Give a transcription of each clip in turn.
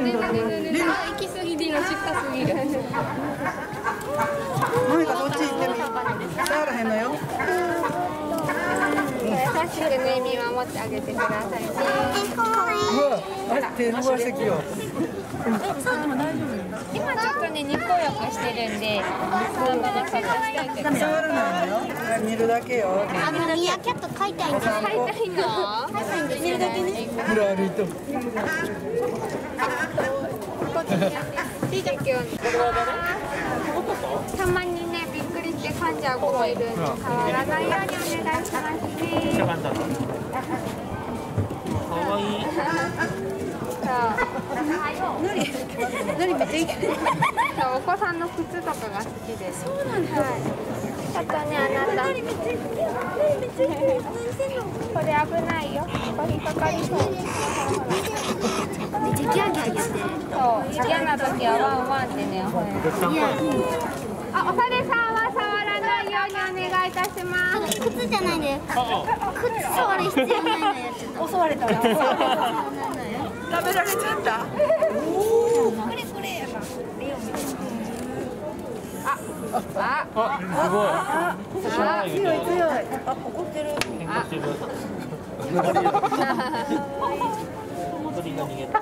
んだよね。行き過ぎでの近すぎる。マミカどっち行っても触らへんのよ。優しくね見守ってあげてくださいね。あ手伸ばしてきよ。今ちょっとねにこやかしてるんで、頑張。触らないのよ。見るだけよ。あのミヤキャット飼いたいん。飼いたいの。いいです。見るだけね。らいと。たまにねびっくりして噛んじゃう子もいるんで触らないようにお願いしますねかんだかわいいのりのりめっちゃいいお子さんの靴とかが好きですそうなんだ、はい、ちょっとねあなた。これ危ないよここ引っかかりそうめっちゃギャーギャー言って。そう嫌な時はワンワンってね吠える、あおされさんは触らないようにお願いいたします靴じゃないんだよ。靴触る必要ないのよ。襲われたら。食べられちゃったこれこれやな。ああすごいあ強い強いあ怒ってる喧嘩してる鳥が逃げた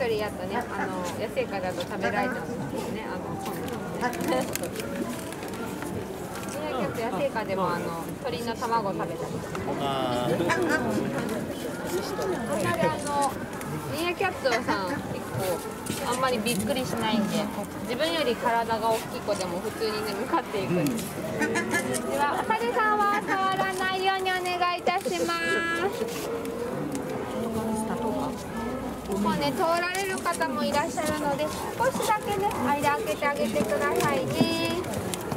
ちっちゃい鳥やとね。あの野生下だと食べられちゃうんですよね。あの今度。ねミヤキャット野生下でもあの鳥の卵食べたりああんまりあのミヤキャットさん結構あんまりびっくりしないんで自分より体が大きい子でも普通にね向かっていく。ん。ですではおさるさんは通られる方もいらっしゃるので少しだけね間開けてあげてくださいね。